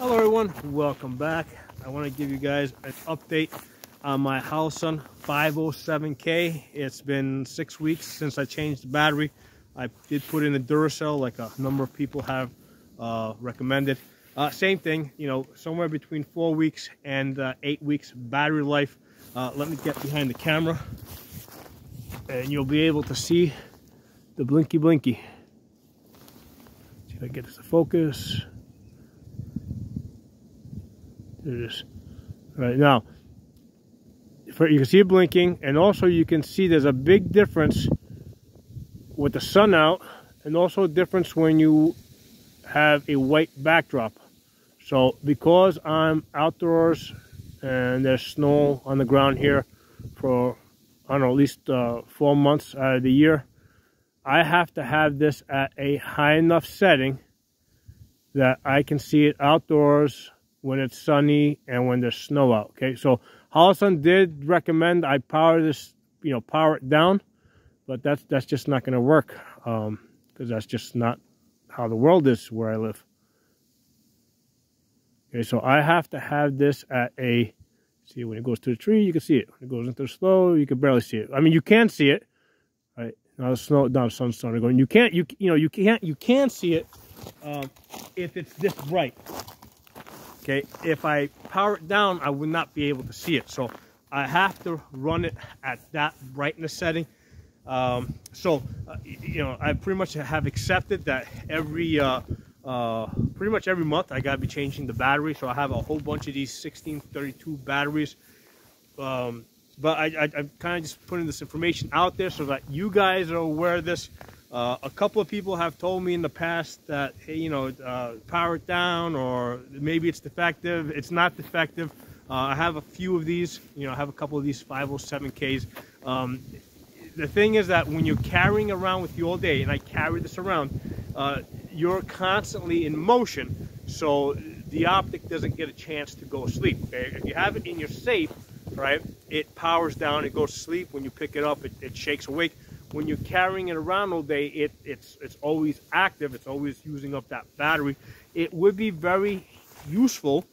Hello everyone, welcome back. I want to give you guys an update on my Holosun 507K. It's been six weeks since I changed the battery. I did put in a Duracell like a number of people have uh, recommended. Uh, same thing, you know, somewhere between four weeks and uh, eight weeks battery life. Uh, let me get behind the camera and you'll be able to see the blinky blinky. See if I get this to focus. There it is. Right now, for, you can see it blinking, and also you can see there's a big difference with the sun out, and also a difference when you have a white backdrop. So because I'm outdoors and there's snow on the ground here for, I don't know, at least uh, four months out of the year, I have to have this at a high enough setting that I can see it outdoors when it's sunny and when there's snow out. Okay, so Holosun did recommend I power this, you know, power it down, but that's that's just not going to work because um, that's just not how the world is where I live. Okay, so I have to have this at a see when it goes to the tree, you can see it. When it goes into the snow, you can barely see it. I mean, you can see it, right? Now the snow, now the sun's starting to go. And you can't, you you know, you can't, you can see it um, if it's this bright. Okay, if I power it down, I would not be able to see it. So I have to run it at that brightness setting. Um, so, uh, you know, I pretty much have accepted that every, uh, uh, pretty much every month I got to be changing the battery. So I have a whole bunch of these 1632 batteries. Um, but I, I, I'm kind of just putting this information out there so that you guys are aware of this. Uh, a couple of people have told me in the past that, hey, you know, uh, power it down or maybe it's defective. It's not defective. Uh, I have a few of these, you know, I have a couple of these 507Ks. Um, the thing is that when you're carrying around with you all day, and I carry this around, uh, you're constantly in motion, so the optic doesn't get a chance to go sleep. If you have it in your safe, right, it powers down, it goes to sleep. When you pick it up, it, it shakes awake when you're carrying it around all day, it, it's, it's always active. It's always using up that battery. It would be very useful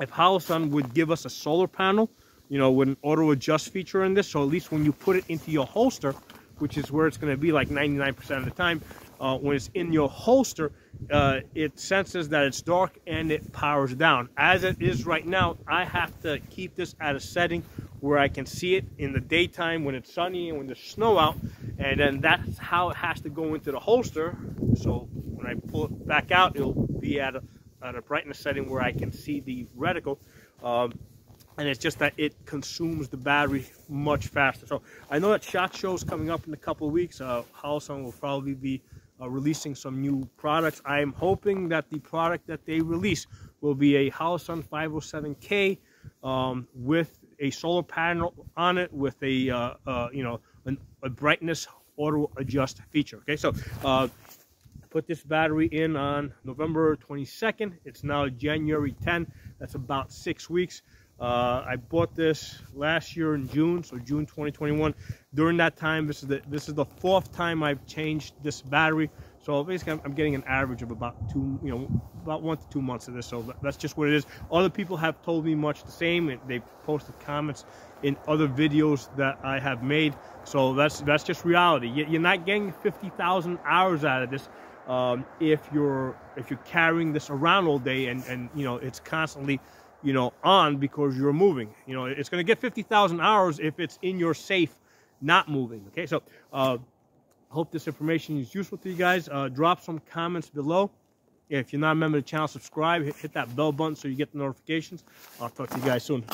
if Holosun would give us a solar panel, you know, with an auto adjust feature in this. So at least when you put it into your holster, which is where it's going to be like 99% of the time, uh, when it's in your holster, uh, it senses that it's dark and it powers down. As it is right now, I have to keep this at a setting where I can see it in the daytime when it's sunny and when there's snow out. And then that's how it has to go into the holster. So when I pull it back out, it'll be at a, at a brightness setting where I can see the reticle. Um, and it's just that it consumes the battery much faster. So I know that SHOT Show is coming up in a couple of weeks. Uh, will probably be uh, releasing some new products. I am hoping that the product that they release will be a Holosun 507K um, with a solar panel on it with a uh, uh, you know an, a brightness auto adjust feature. Okay, so uh, put this battery in on November 22nd. It's now January 10. That's about six weeks. Uh, I bought this last year in June, so June 2021. During that time, this is the this is the fourth time I've changed this battery. So basically, I'm, getting an average of about two, you know, about one to two months of this. So that's just what it is. Other people have told me much the same. They posted comments in other videos that I have made. So that's that's just reality. You're not getting 50,000 hours out of this um, if you're if you're carrying this around all day and and you know it's constantly you know on because you're moving. You know, it's going to get 50,000 hours if it's in your safe, not moving. Okay, so. Uh, hope this information is useful to you guys. Uh, drop some comments below. If you're not a member of the channel, subscribe. Hit, hit that bell button so you get the notifications. I'll talk to you guys soon.